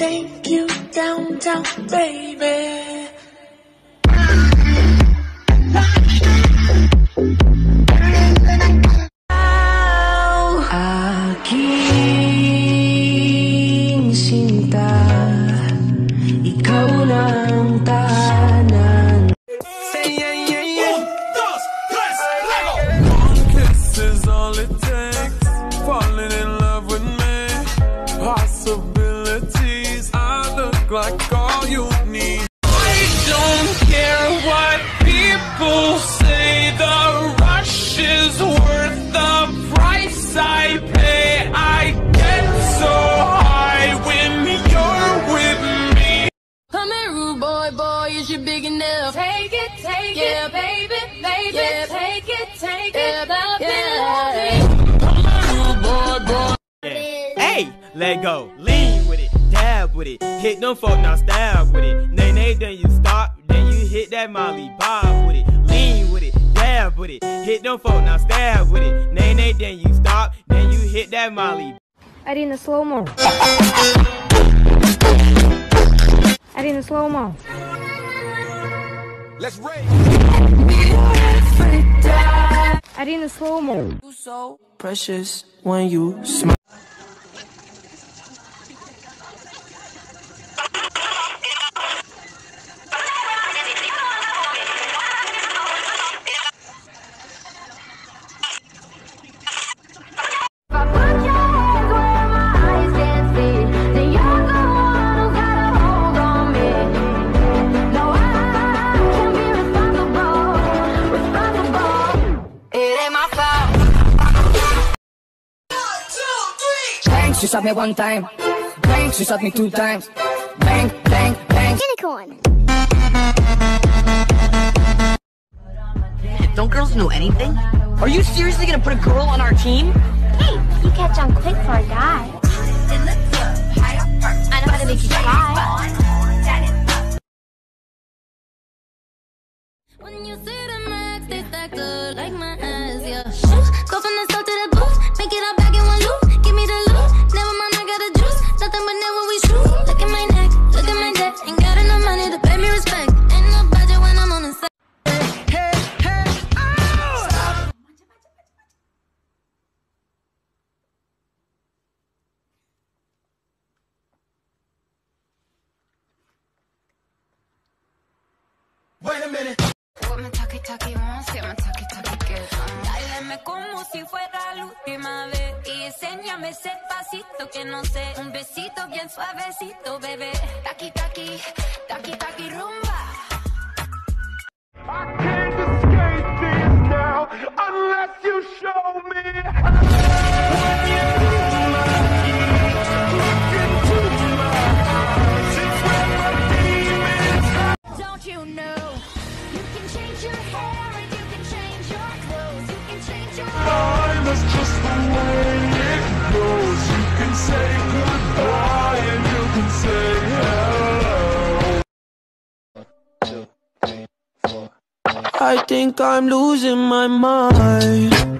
take you downtown, baby. Look like all you need. I don't care what people say. The rush is worth the price I pay. I get so high when you're with me. Come here, rude boy, boy, is you big enough? Take it, take yeah, it, baby, baby, yeah. take it, take yeah, it, love yeah. it. Hey, let go, with it. Hit them folk, now stab with it. Nay, nay, then you stop, then you hit that molly bob with it. Lean with it, dab with it. Hit them folk, now stab with it. Nay, nay, then you stop, then you hit that molly. I didn't slow mo. Arena slow mo. Let's race. I didn't slow mo. You so precious when you smile. She shot me one time. Bang, she shot me two times. Bang, bang, bang. Unicorn. Don't girls know anything? Are you seriously gonna put a girl on our team? Hey, you catch on quick for a guy. I know how to make you cry. When you see the max, they stack up like my ass, yeah. Go from the start to the Minute. Como si fuera la última vez y enséñame ese pasito que no sé, un besito bien suavecito, bebé. Taki taki, taki taki I think I'm losing my mind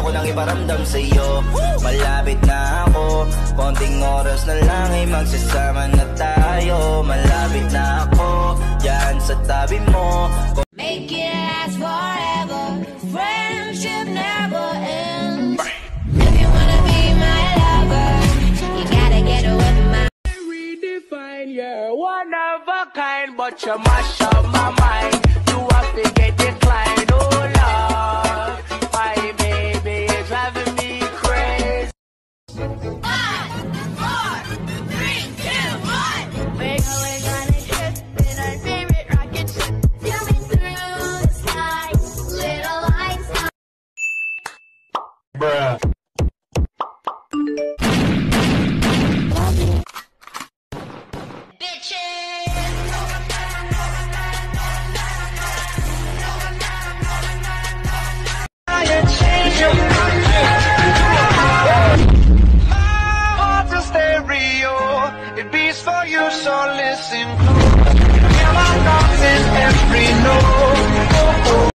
naman ayoko nang iparamdam sa iyo Malapit na ako Konting oras na lang ay magsasama na tayo Malapit na ako Diyan sa tabi mo Make it last forever. Friendship. friendship never ends. If you wanna be my lover, you gotta get with my. Redefine, you're one of a kind, but you mash up my mind. It beats for you, so listen close. Hear my thoughts in every note.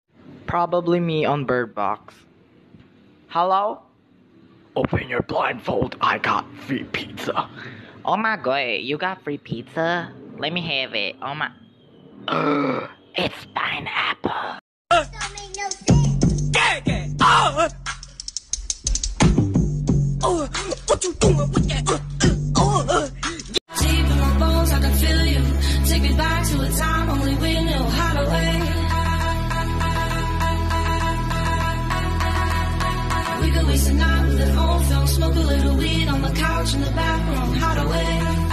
Probably me on Bird Box. Hello? Open your blindfold. I got free pizza. Oh my god, you got free pizza? Let me have it. Oh my. Ugh, it's pineapple. Don't smoke a little weed on the couch in the bathroom. Hide away.